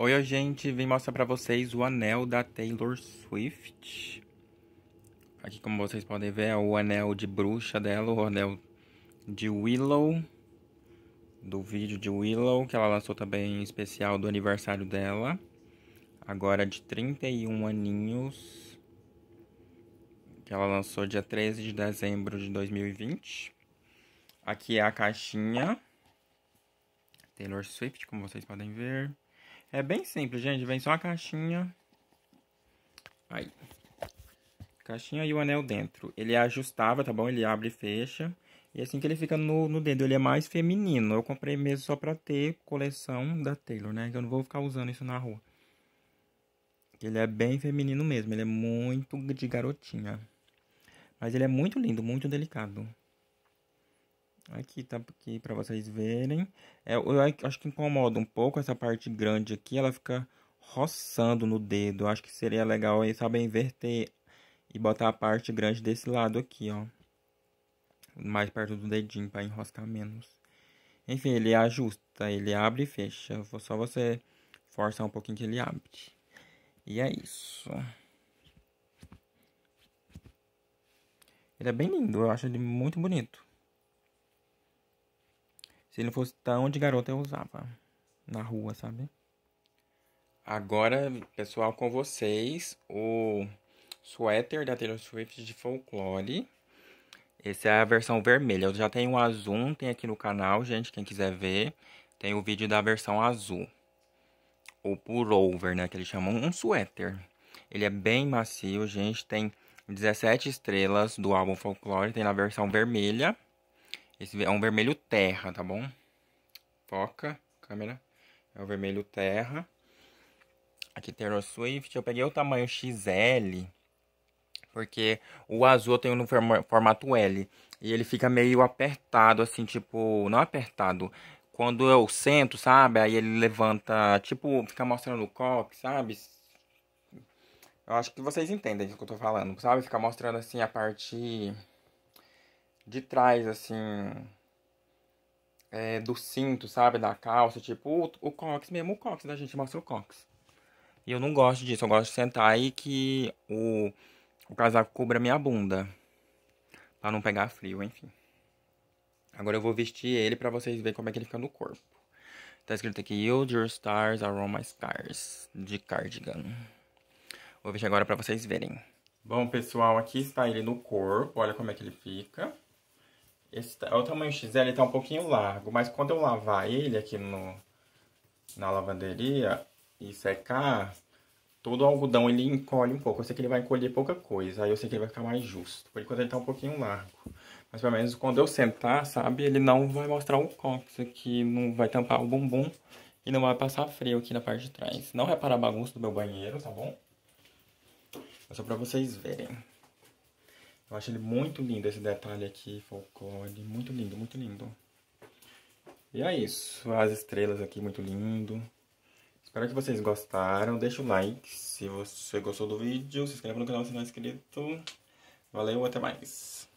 Oi, gente, vim mostrar pra vocês o anel da Taylor Swift. Aqui, como vocês podem ver, é o anel de bruxa dela, o anel de Willow. Do vídeo de Willow, que ela lançou também especial do aniversário dela. Agora de 31 aninhos. Que ela lançou dia 13 de dezembro de 2020. Aqui é a caixinha. Taylor Swift, como vocês podem ver. É bem simples, gente. Vem só a caixinha. Aí. Caixinha e o anel dentro. Ele é ajustável, tá bom? Ele abre e fecha. E assim que ele fica no, no dedo, ele é mais feminino. Eu comprei mesmo só pra ter coleção da Taylor, né? Que eu não vou ficar usando isso na rua. Ele é bem feminino mesmo. Ele é muito de garotinha. Mas ele é muito lindo, muito delicado. Aqui tá aqui para vocês verem. É, eu acho que incomoda um pouco essa parte grande aqui, ela fica roçando no dedo. Acho que seria legal aí, saber inverter e botar a parte grande desse lado aqui, ó. Mais perto do dedinho para enroscar menos. Enfim, ele ajusta, ele abre e fecha. Só você forçar um pouquinho que ele abre. E é isso. Ele é bem lindo, eu acho ele muito bonito. Se ele fosse tão de garota, eu usava na rua, sabe? Agora, pessoal, com vocês, o suéter da Taylor Swift de folclore. Essa é a versão vermelha. Eu já tenho o azul, tem aqui no canal, gente, quem quiser ver. Tem o vídeo da versão azul. Ou pullover, né, que eles chamam um suéter. Ele é bem macio, gente, tem 17 estrelas do álbum Folklore, tem na versão vermelha. Esse é um vermelho terra, tá bom? Foca, câmera. É o vermelho terra. Aqui Taylor Swift. Eu peguei o tamanho XL. Porque o azul eu tenho no formato L. E ele fica meio apertado, assim, tipo... Não apertado. Quando eu sento, sabe? Aí ele levanta, tipo, fica mostrando o coque, sabe? Eu acho que vocês entendem o que eu tô falando, sabe? Fica mostrando, assim, a parte de trás, assim, é, do cinto, sabe? Da calça, tipo, o, o cox mesmo, o cox da gente mostra o cox. E eu não gosto disso, eu gosto de sentar aí que o, o casaco cubra minha bunda. Pra não pegar frio, enfim. Agora eu vou vestir ele pra vocês verem como é que ele fica no corpo. Tá escrito aqui, Yield Your Stars Are My Scars, de cardigan. Vou vestir agora pra vocês verem. Bom, pessoal, aqui está ele no corpo, olha como é que ele fica. Esse, tá, o tamanho XL ele tá um pouquinho largo, mas quando eu lavar ele aqui no, na lavanderia e secar, todo o algodão ele encolhe um pouco. Eu sei que ele vai encolher pouca coisa, aí eu sei que ele vai ficar mais justo. Por enquanto ele tá um pouquinho largo. Mas pelo menos quando eu sentar, sabe, ele não vai mostrar o cóccix aqui, não vai tampar o bumbum e não vai passar frio aqui na parte de trás. Não repara a bagunça do meu banheiro, tá bom? É só pra vocês verem. Eu acho ele muito lindo, esse detalhe aqui, folclore. Muito lindo, muito lindo. E é isso. As estrelas aqui, muito lindo. Espero que vocês gostaram. Deixa o like se você gostou do vídeo. Se inscreva no canal se não é inscrito. Valeu, até mais.